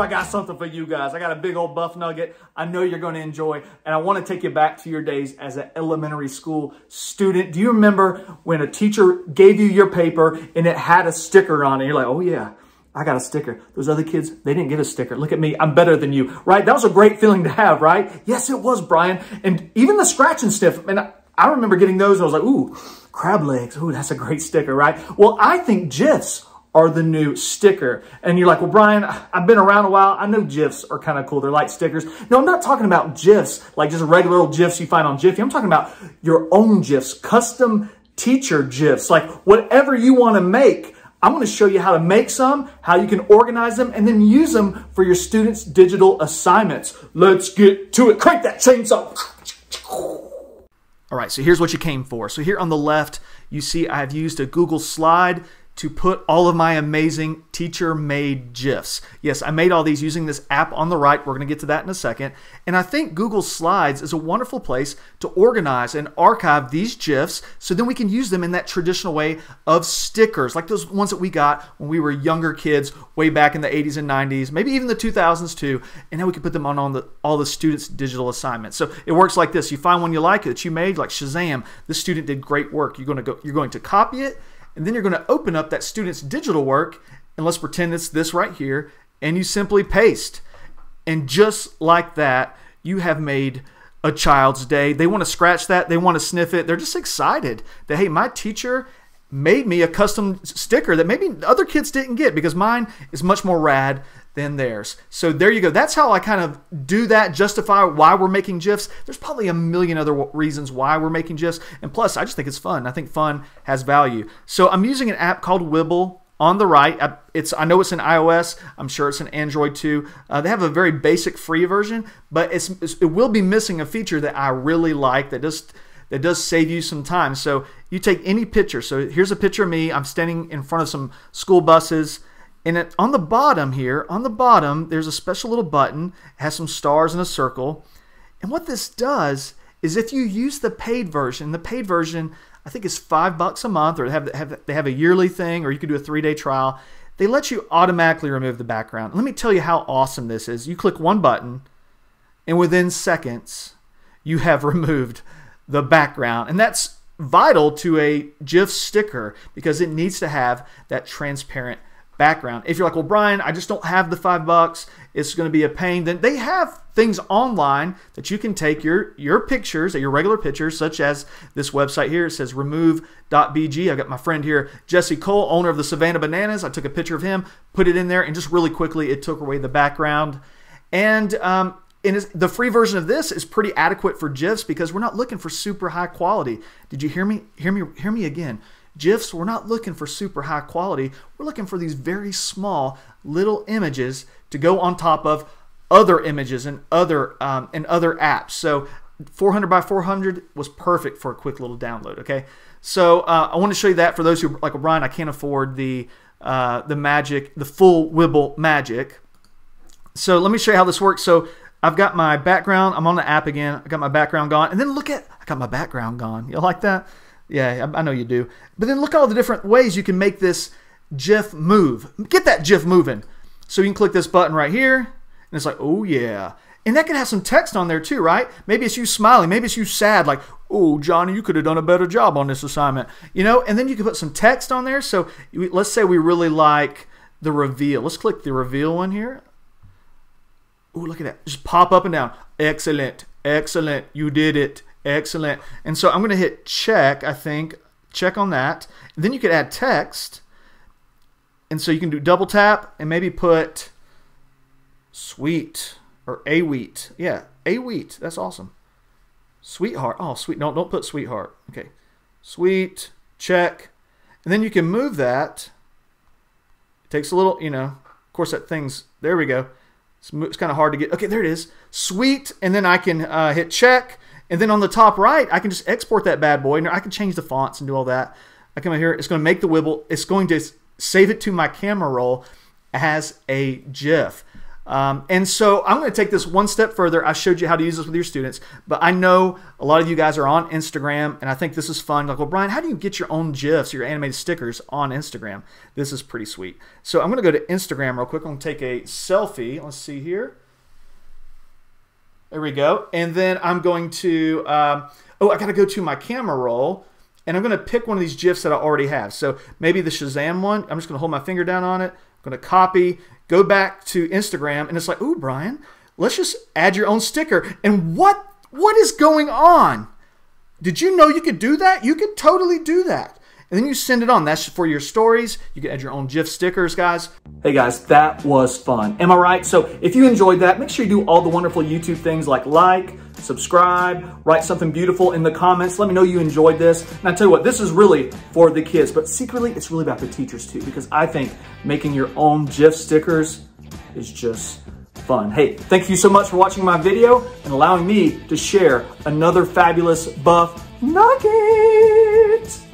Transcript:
I got something for you guys. I got a big old buff nugget I know you're going to enjoy. And I want to take you back to your days as an elementary school student. Do you remember when a teacher gave you your paper and it had a sticker on it? You're like, oh yeah, I got a sticker. Those other kids, they didn't get a sticker. Look at me. I'm better than you, right? That was a great feeling to have, right? Yes, it was, Brian. And even the scratch and sniff. And I remember getting those I was like, ooh, crab legs. Ooh, that's a great sticker, right? Well, I think GIFs are the new sticker. And you're like, well, Brian, I've been around a while. I know GIFs are kind of cool. They're like stickers. No, I'm not talking about GIFs, like just regular old GIFs you find on Giphy. I'm talking about your own GIFs, custom teacher GIFs, like whatever you want to make. I'm going to show you how to make some, how you can organize them, and then use them for your students' digital assignments. Let's get to it. Crank that chainsaw. All right, so here's what you came for. So here on the left, you see I've used a Google slide to put all of my amazing teacher made GIFs. Yes, I made all these using this app on the right. We're going to get to that in a second. And I think Google Slides is a wonderful place to organize and archive these GIFs so then we can use them in that traditional way of stickers, like those ones that we got when we were younger kids way back in the 80s and 90s, maybe even the 2000s too. And now we can put them on, on the, all the students' digital assignments. So it works like this. You find one you like that you made, like Shazam. This student did great work. You're going to go, you're going to copy it and then you're going to open up that student's digital work, and let's pretend it's this right here, and you simply paste. And just like that, you have made a child's day. They want to scratch that, they want to sniff it. They're just excited that, hey, my teacher made me a custom sticker that maybe other kids didn't get because mine is much more rad than theirs. So there you go. That's how I kind of do that, justify why we're making GIFs. There's probably a million other reasons why we're making GIFs. And plus, I just think it's fun. I think fun has value. So I'm using an app called Wibble on the right. It's I know it's in iOS. I'm sure it's in Android too. Uh, they have a very basic free version, but it's, it will be missing a feature that I really like that just that does save you some time. So you take any picture. So here's a picture of me. I'm standing in front of some school buses. And it, on the bottom here, on the bottom, there's a special little button. It has some stars and a circle. And what this does is if you use the paid version, the paid version I think is five bucks a month, or they have, have they have a yearly thing, or you can do a three day trial. They let you automatically remove the background. Let me tell you how awesome this is. You click one button, and within seconds, you have removed the background, and that's vital to a GIF sticker because it needs to have that transparent background. If you're like, well, Brian, I just don't have the five bucks, it's going to be a pain, then they have things online that you can take your, your pictures, your regular pictures, such as this website here. It says remove.bg. I've got my friend here, Jesse Cole, owner of the Savannah Bananas. I took a picture of him, put it in there, and just really quickly it took away the background. And um, the free version of this is pretty adequate for GIFs because we're not looking for super high quality. Did you hear me? Hear me? Hear me again. GIFs, we're not looking for super high quality. We're looking for these very small little images to go on top of other images and other um, and other apps. So 400 by 400 was perfect for a quick little download. Okay, so uh, I want to show you that for those who like Brian, I can't afford the uh, the magic, the full Wibble magic. So let me show you how this works. So I've got my background. I'm on the app again. I got my background gone, and then look at I got my background gone. You like that? Yeah, I know you do. But then look at all the different ways you can make this GIF move. Get that GIF moving. So you can click this button right here, and it's like, oh yeah. And that can have some text on there too, right? Maybe it's you smiling. Maybe it's you sad, like, oh, Johnny, you could have done a better job on this assignment. You know, and then you can put some text on there. So let's say we really like the reveal. Let's click the reveal one here. Oh, look at that. Just pop up and down. Excellent. Excellent. You did it. Excellent. And so I'm going to hit check, I think. Check on that. And then you could add text. And so you can do double tap and maybe put sweet or a wheat. Yeah, a wheat. That's awesome. Sweetheart. Oh, sweet. No, don't put sweetheart. Okay. Sweet. Check. And then you can move that. It takes a little, you know, of course that thing's, there we go. It's, it's kind of hard to get. Okay, there it is. Sweet. And then I can uh, hit check. And then on the top right, I can just export that bad boy. And I can change the fonts and do all that. I come in here. It's going to make the Wibble. It's going to save it to my camera roll as a GIF. Um, and so I'm going to take this one step further. I showed you how to use this with your students, but I know a lot of you guys are on Instagram, and I think this is fun. Like, well, Brian, how do you get your own GIFs, your animated stickers on Instagram? This is pretty sweet. So I'm going to go to Instagram real quick. I'm going to take a selfie. Let's see here. There we go. And then I'm going to, um, oh, I got to go to my camera roll and I'm going to pick one of these GIFs that I already have. So maybe the Shazam one. I'm just going to hold my finger down on it. I'm going to copy, go back to Instagram, and it's like, ooh, Brian, let's just add your own sticker. And what what is going on? Did you know you could do that? You could totally do that and then you send it on. That's for your stories. You can add your own GIF stickers, guys. Hey guys, that was fun. Am I right? So if you enjoyed that, make sure you do all the wonderful YouTube things like like, subscribe, write something beautiful in the comments. Let me know you enjoyed this. And I tell you what, this is really for the kids, but secretly it's really about the teachers too, because I think making your own GIF stickers is just fun. Hey, thank you so much for watching my video and allowing me to share another fabulous buff nugget.